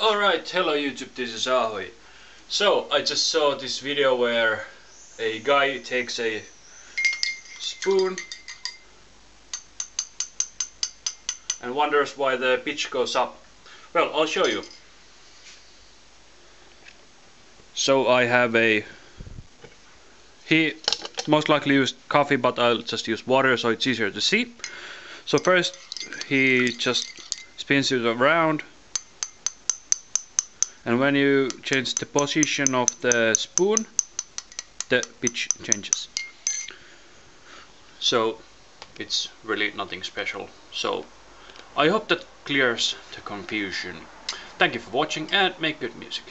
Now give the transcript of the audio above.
Alright, hello YouTube, this is Ahoy. So, I just saw this video where a guy takes a spoon and wonders why the pitch goes up. Well, I'll show you. So I have a... He most likely used coffee, but I'll just use water so it's easier to see. So first he just spins it around and when you change the position of the spoon the pitch changes. So it's really nothing special. So I hope that clears the confusion. Thank you for watching and make good music